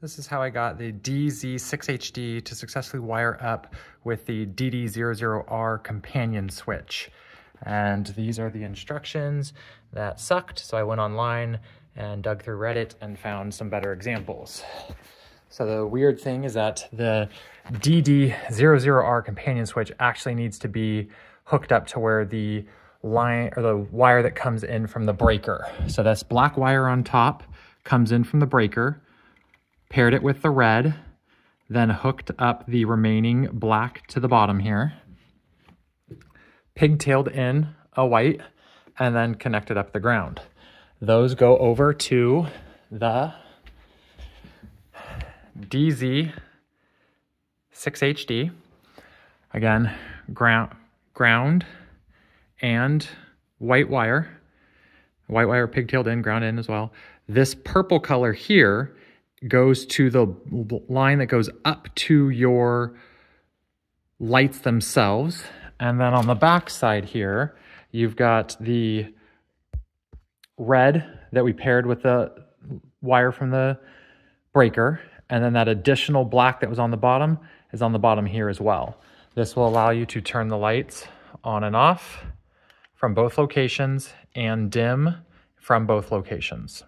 This is how I got the DZ6HD to successfully wire up with the DD00R companion switch. And these are the instructions that sucked. So I went online and dug through Reddit and found some better examples. So the weird thing is that the DD00R companion switch actually needs to be hooked up to where the line or the wire that comes in from the breaker. So this black wire on top comes in from the breaker paired it with the red, then hooked up the remaining black to the bottom here, pigtailed in a white, and then connected up the ground. Those go over to the DZ 6HD. Again, ground, ground and white wire. White wire pigtailed in, ground in as well. This purple color here goes to the line that goes up to your lights themselves. And then on the back side here, you've got the red that we paired with the wire from the breaker. And then that additional black that was on the bottom is on the bottom here as well. This will allow you to turn the lights on and off from both locations and dim from both locations.